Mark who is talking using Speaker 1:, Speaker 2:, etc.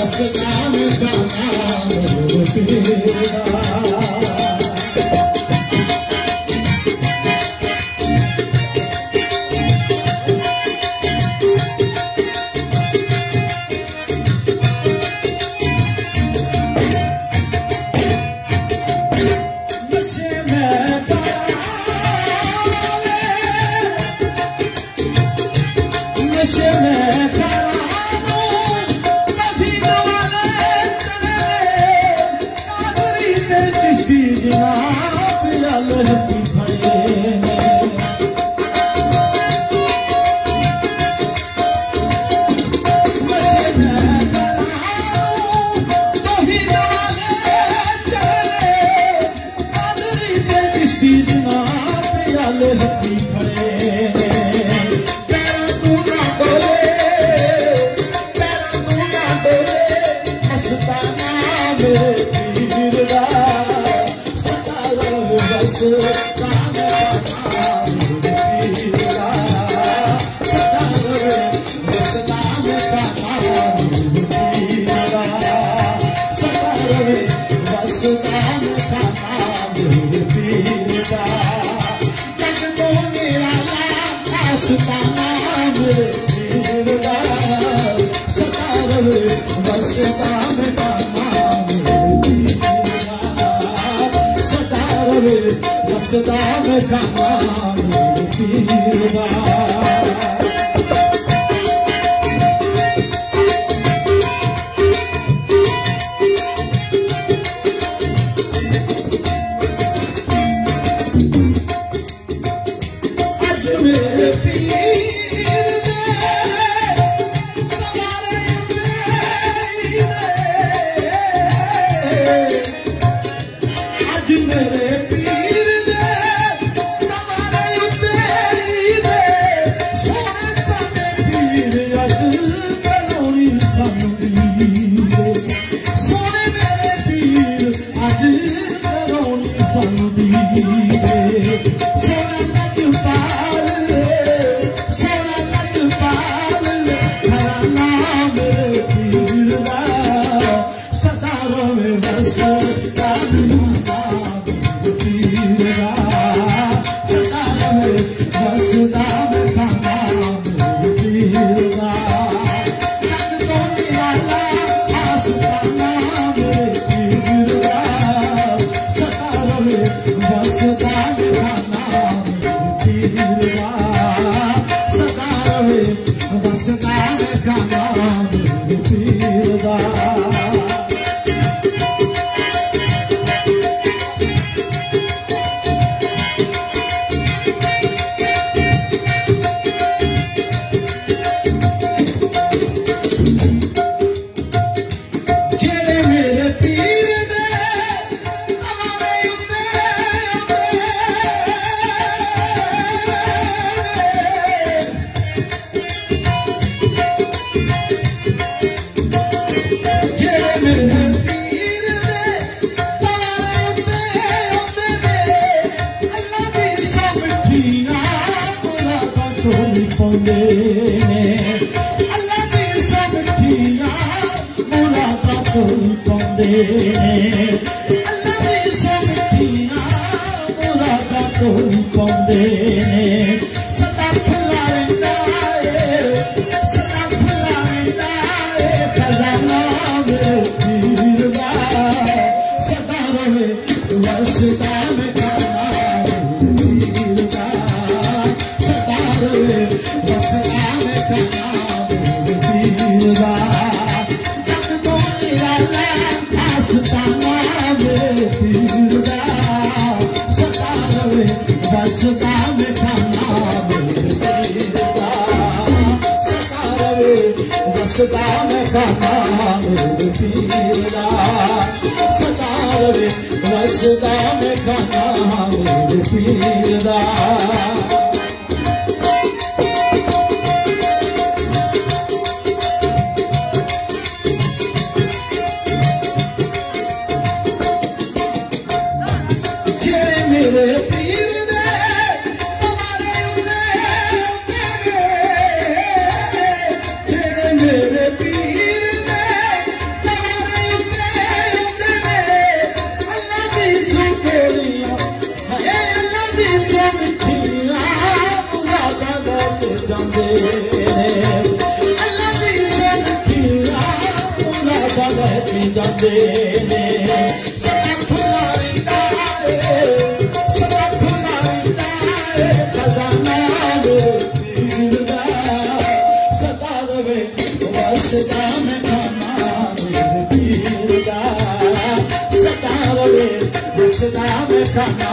Speaker 1: I'm not going to be. सतार सदा पिस त चोली पीना मुला त चोली पंदे बस दान पीला दस कमे पी सतारे बस दान कम पीरा सकारे बस दान कार पीरा सकारे बस दान कार पीला सतारे बस राम कमार सतार वे बस राम कमा